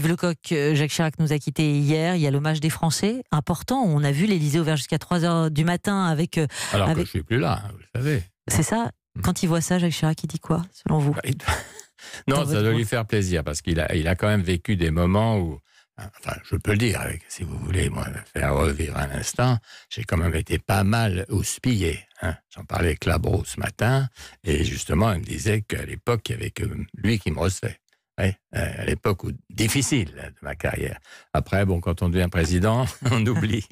Yves Lecoq, euh, Jacques Chirac nous a quittés hier. Il y a l'hommage des Français, important. On a vu l'Élysée ouvert jusqu'à 3 h du matin avec. euh, Alors que je suis plus là, vous le savez. C'est ça Mm. Quand il voit ça, Jacques Chirac, il dit quoi, selon vous? Bah, il- non, ça doit lui faire plaisir parce qu'il a, il a quand même vécu des moments où, enfin, je peux le dire, si vous voulez, moi, faire revivre un instant, j'ai quand même été pas mal houspillé. Hein. J'en parlais avec Labro ce matin et justement, il me disait qu'à l'époque, il y avait que lui qui me recevait. Euh, à l'époque difficile de ma carrière. Après, bon, quand on devient président, on oublie.